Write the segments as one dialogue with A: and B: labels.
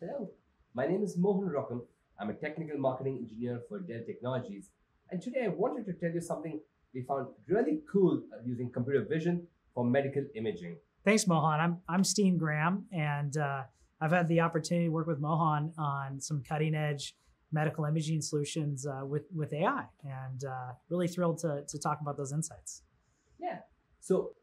A: Hello, my name is Mohan Rokkam. I'm a technical marketing engineer for Dell Technologies. And today I wanted to tell you something we found really cool uh, using computer vision for medical imaging.
B: Thanks, Mohan. I'm, I'm Steen Graham, and uh, I've had the opportunity to work with Mohan on some cutting edge medical imaging solutions uh, with, with AI, and uh, really thrilled to, to talk about those insights.
A: Yeah. So,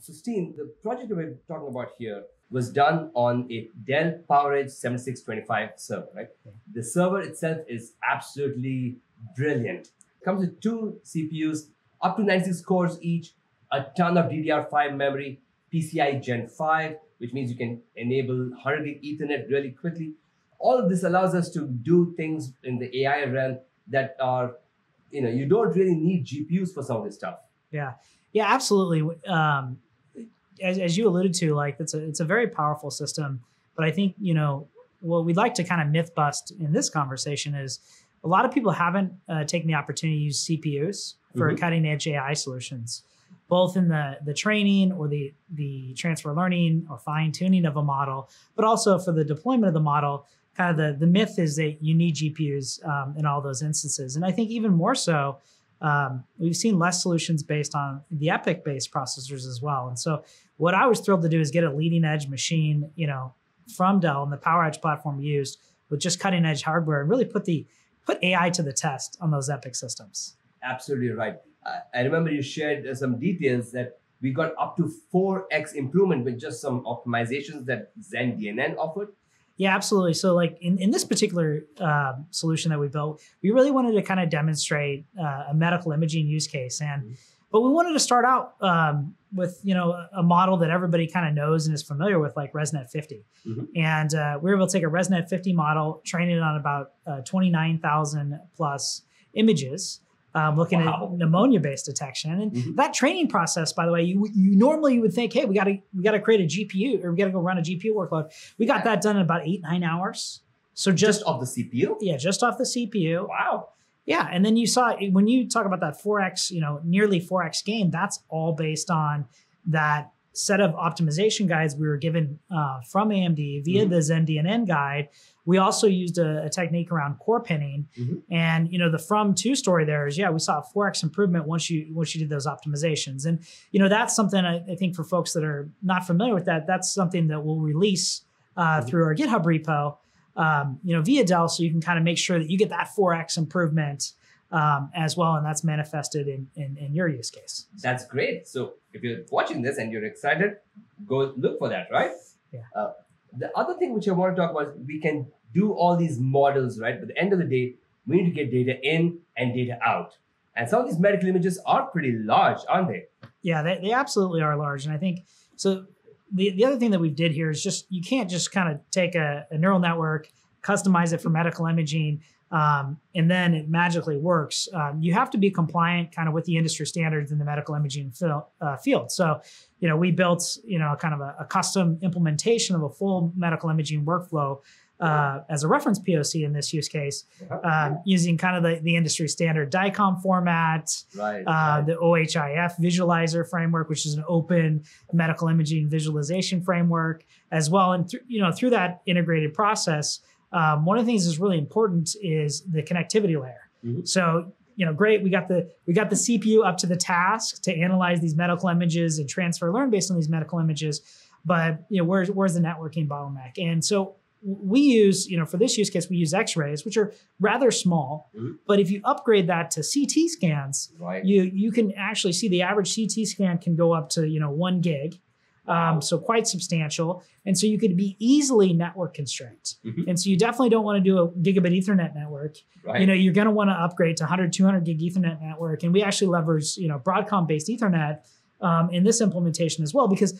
A: so Steen, the project that we're talking about here was done on a Dell PowerEdge 7625 server, right?
B: Okay.
A: The server itself is absolutely brilliant. comes with two CPUs, up to 96 cores each, a ton of DDR5 memory, PCI Gen 5, which means you can enable 100 gig Ethernet really quickly. All of this allows us to do things in the AI realm that are, you know, you don't really need GPUs for some of this stuff.
B: Yeah, yeah, absolutely. Um, as, as you alluded to, like it's a it's a very powerful system. But I think you know what we'd like to kind of myth bust in this conversation is a lot of people haven't uh, taken the opportunity to use CPUs for
A: Mhm.
B: cutting edge AI solutions, both in the the training or the the transfer learning or fine tuning of a model, but also for the deployment of the model. Kind of the the myth is that you need GPUs um, in all those instances, and I think even more so um, we've seen less solutions based on the EPYC based processors as well and so what i was thrilled to do is get a leading edge machine you know from dell and the poweredge platform used with just cutting edge hardware and really put the put ai to the test on those EPYC systems
A: Absolutely right. I, remember you shared uh, some details that we got up to 4x improvement with just some optimizations that Zen DNN offered.
B: Yeah, absolutely. So, like in, in this particular um, solution that we built, we really wanted to kind of demonstrate uh, a medical imaging use case, and
A: Mhm.
B: but we wanted to start out um, with you know a model that everybody kind of knows and is familiar with, like ResNet 50.
A: Mhm.
B: And uh, we were able to take a ResNet 50 model, train it on about uh, 29,000 plus images. Um, looking
A: Wow.
B: at pneumonia-based detection, and
A: Mhm.
B: that training process, by the way, you, you normally you would think, hey, we got to we got to create a GPU or we got to go run a GPU workload. We got that done in about eight nine hours. So
A: Just
B: just,
A: off the CPU.
B: yeah, just off the CPU.
A: Wow.
B: Yeah, and then you saw when you talk about that four x, you know, nearly four x gain. That's all based on that set of optimization guides we were given uh, from AMD via
A: Mhm.
B: the Zen DNN guide. We also used a, a technique around core pinning,
A: Mhm.
B: and you know the from two story there is yeah we saw a four x improvement once you once you did those optimizations, and you know that's something I, I think for folks that are not familiar with that, that's something that we'll release uh,
A: Mhm.
B: through our GitHub repo, um, you know via Dell, so you can kind of make sure that you get that four x improvement um, as well, and that's manifested in, in in your use case.
A: That's great. So if you're watching this and you're excited, go look for that, right?
B: Yeah.
A: Uh, the other thing which I want to talk about is we can do all these models, right? But at the end of the day, we need to get data in and data out. And some of these medical images are pretty large, aren't they?
B: Yeah, they, they absolutely are large. And I think so. The, the other thing that we did here is just you can't just kind of take a, a neural network, customize it for medical imaging, um, and then it magically works. Um, you have to be compliant kind of with the industry standards in the medical imaging fil- uh, field. So, you know, we built, you know, kind of a, a custom implementation of a full medical imaging workflow uh, as a reference POC in this use case, um, using kind of the, the industry standard DICOM format,
A: right.
B: uh,
A: right.
B: the OHIF visualizer framework, which is an open medical imaging visualization framework as well. And through you know through that integrated process, um, one of the things that's really important is the connectivity layer.
A: Mhm.
B: So you know, great, we got the we got the CPU up to the task to analyze these medical images and transfer learn based on these medical images, but you know where's where's the networking bottleneck? And so we use you know for this use case we use X-rays, which are rather small,
A: Mhm.
B: but if you upgrade that to CT scans,
A: right.
B: you you can actually see the average CT scan can go up to you know one gig. Um, so quite substantial, and so you could be easily network constrained,
A: Mhm.
B: and so you definitely don't want to do a gigabit Ethernet network.
A: right.
B: You know you're going to want to upgrade to 100 200 gig Ethernet network, and we actually leverage you know Broadcom based Ethernet um, in this implementation as well because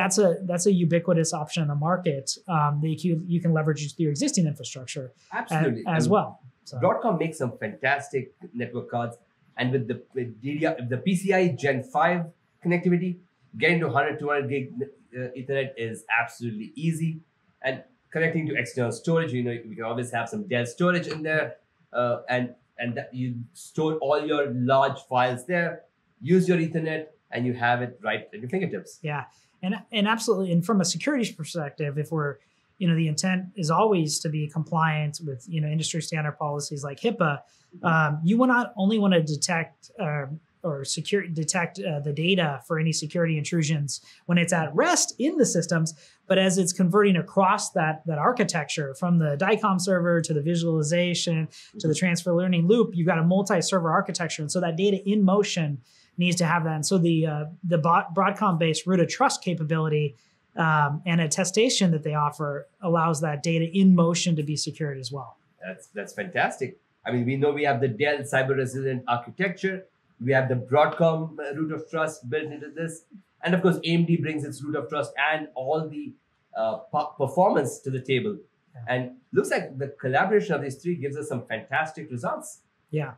B: that's a that's a ubiquitous option in the market um, that you, you can leverage your existing infrastructure
A: Absolutely.
B: as
A: And
B: well. So,
A: Broadcom makes some fantastic network cards, and with the with the PCI Gen 5 connectivity, getting to 100, 200 gig uh, Ethernet is absolutely easy. And connecting to external storage, you know, you can always have some Dell storage in there, uh, and and that you store all your large files there. Use your Ethernet, and you have it right at your fingertips.
B: Yeah, and and absolutely, and from a security perspective, if we're you know the intent is always to be compliant with you know industry standard policies like HIPAA. Um, you will not only want to detect uh, or secure detect uh, the data for any security intrusions when it's at rest in the systems, but as it's converting across that that architecture from the DICOM server to the visualization to the transfer learning loop, you've got a multi-server architecture, and so that data in motion needs to have that. And so the uh, the Broadcom-based root of trust capability um, and attestation that they offer allows that data in motion to be secured as well.
A: That's that's fantastic. I mean, we know we have the Dell cyber resilient architecture. We have the Broadcom uh, root of trust built into this, and of course, AMD brings its root of trust and all the uh, performance to the table. Yeah. And looks like the collaboration of these three gives us some fantastic results.
B: Yeah,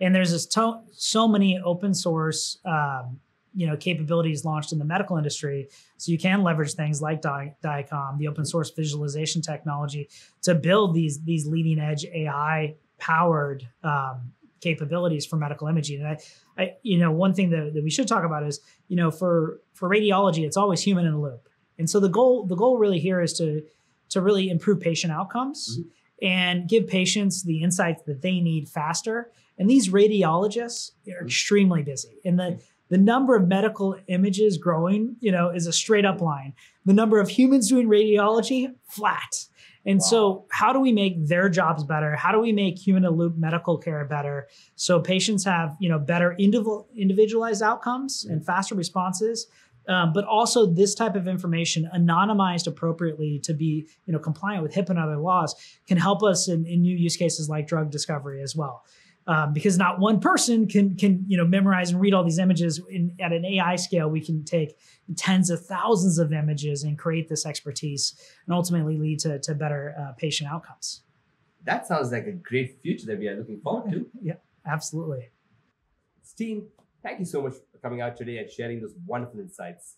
B: and there's this to- so many open source um, you know capabilities launched in the medical industry so you can leverage things like Di- DICOM, the open source visualization technology to build these these leading edge AI powered um, capabilities for medical imaging. And I, I, you know, one thing that, that we should talk about is, you know, for for radiology, it's always human in the loop. And so the goal the goal really here is to to really improve patient outcomes mm-hmm. and give patients the insights that they need faster. And these radiologists are mm-hmm. extremely busy. And the the number of medical images growing, you know, is a straight up line. The number of humans doing radiology, flat. And wow. so, how do we make their jobs better? How do we make human in loop medical care better so patients have, you know, better individualized outcomes and faster responses? Um, but also this type of information anonymized appropriately to be you know compliant with HIPAA and other laws can help us in, in new use cases like drug discovery as well um, because not one person can can you know memorize and read all these images. In, at an AI scale, we can take tens of thousands of images and create this expertise, and ultimately lead to to better uh, patient outcomes.
A: That sounds like a great future that we are looking forward to.
B: Yeah, absolutely.
A: Steen, thank you so much for coming out today and sharing those wonderful insights.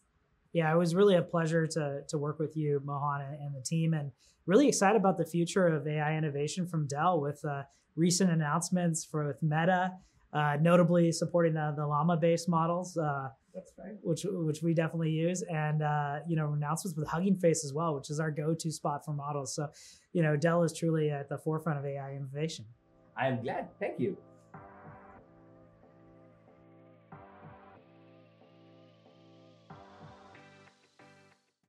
B: Yeah, it was really a pleasure to to work with you, Mohan, and, and the team, and really excited about the future of AI innovation from Dell with. Uh, recent announcements for with Meta, uh, notably supporting the, the Llama based models.
A: Uh, That's right.
B: Which which we definitely use, and uh, you know announcements with Hugging Face as well, which is our go to spot for models. So, you know, Dell is truly at the forefront of AI innovation.
A: I am glad. Thank you.